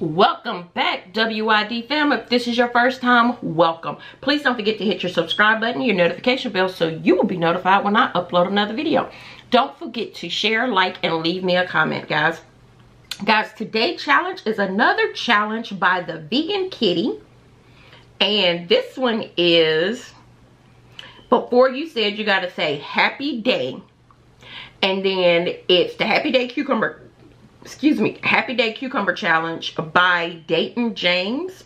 welcome back wid fam. If this is your first time welcome. Please don't forget to hit your subscribe button your notification bell so you will be notified when i upload another video. Don't forget to share like and leave me a comment guys. Guys today challenge is another challenge by the vegan kitty and this one is before you said you got to say happy day and then it's the happy day cucumber excuse me, Happy Day Cucumber Challenge by Dante James.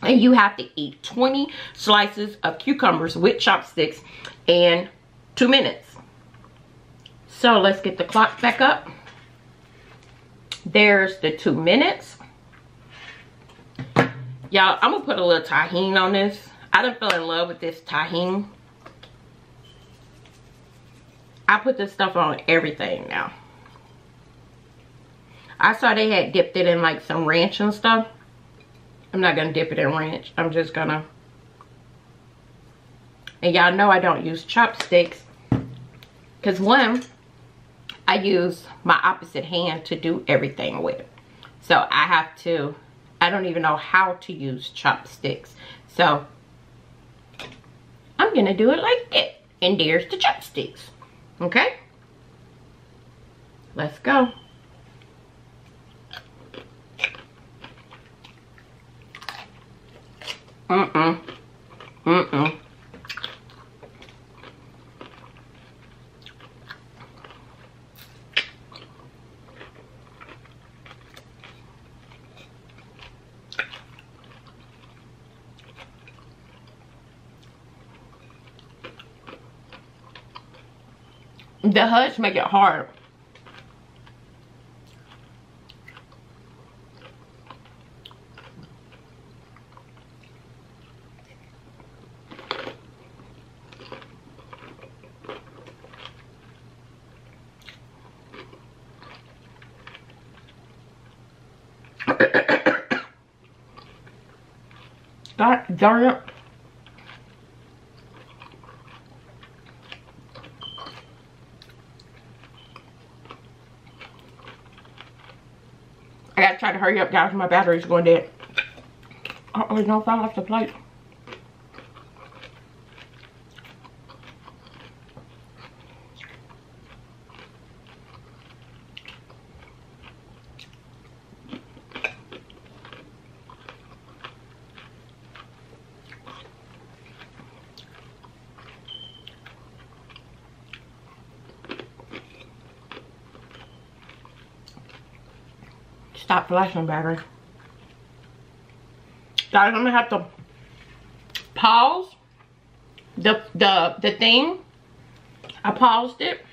And you have to eat 20 slices of cucumbers with chopsticks in two minutes. So let's get the clock back up. There's the two minutes. Y'all, I'm gonna put a little Tajín on this. I done fell in love with this Tajín. I put this stuff on everything now. I saw they had dipped it in like some ranch and stuff. I'm not to dip it in ranch. I'm just to. And y'all know I don't use chopsticks. Because one, I use my opposite hand to do everything with. So I have to, I don't even know how to use chopsticks. So I'm going to do it like that. And there's the chopsticks. Okay? Let's go. Mm-mm. Mm-mm. The hush make it hard. God darn it. I gotta try to hurry up guys, my battery's going dead. Oh, there's no fall off the plate. Stop flashing battery. Guys, I'm gonna have to pause the the the thing. I paused it.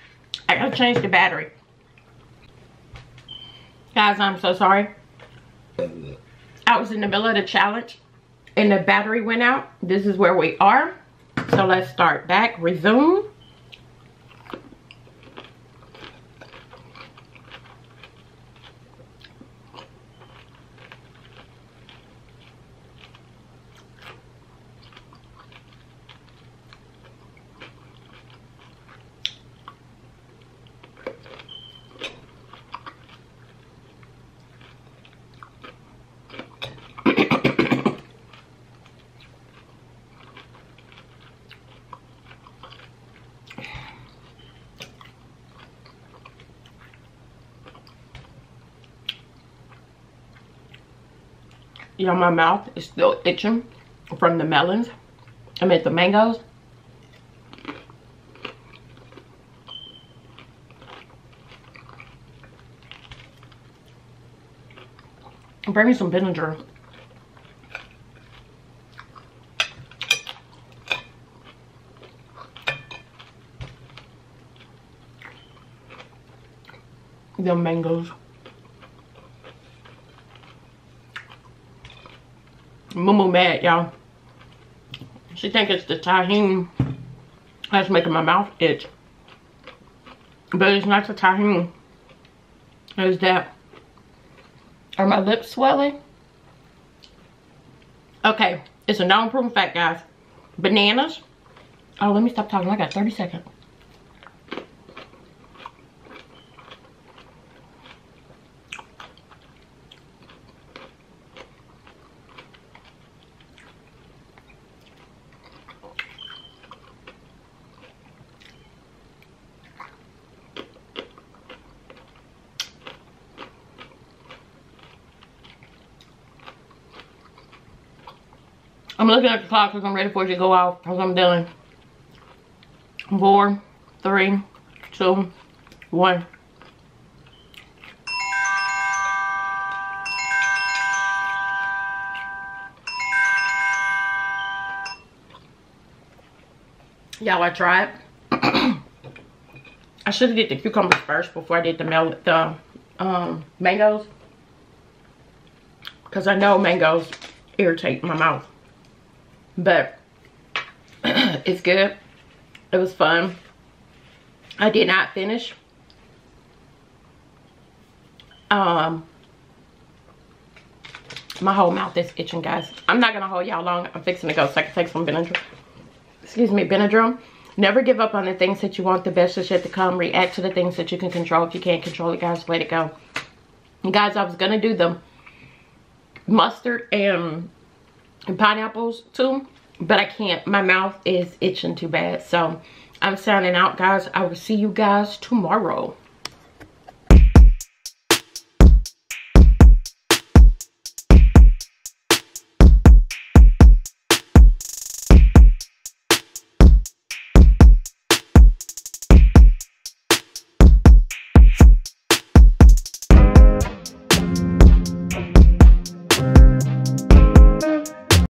I gotta change the battery. Guys, I'm so sorry. I was in the middle of the challenge and the battery went out. This is where we are. So let's start back, resume. You know, my mouth is still itching from the melons. I mean, the mangoes. Bring me some vinegar. The mangoes. Mumu mad, y'all. She think it's the Tajín that's making my mouth itch. But it's not the Tajín. It's that. Are my lips swelling? Okay, It's a non-proven fact, guys. Bananas. Oh, let me stop talking. I got 30 seconds. I'm looking at the clock because I'm ready for it to go off because I'm done. Four, three, two, one. Y'all, I tried. I should have did the cucumbers first before I did the mel the um, mangoes. Because I know mangoes irritate my mouth. But it's good. It was fun. I did not finish. Um, my whole mouth is itching, guys. I'm not to hold y'all long. I'm fixing to go so I can take some Benadryl. Excuse me, Benadryl. Never give up on the things that you want. The best is yet to come. React to the things that you can control. If you can't control it, guys, let it go. Guys, I was to do the mustard and and pineapples too but i can't. My mouth is itching too bad. So i'm signing out guys. I will see you guys tomorrow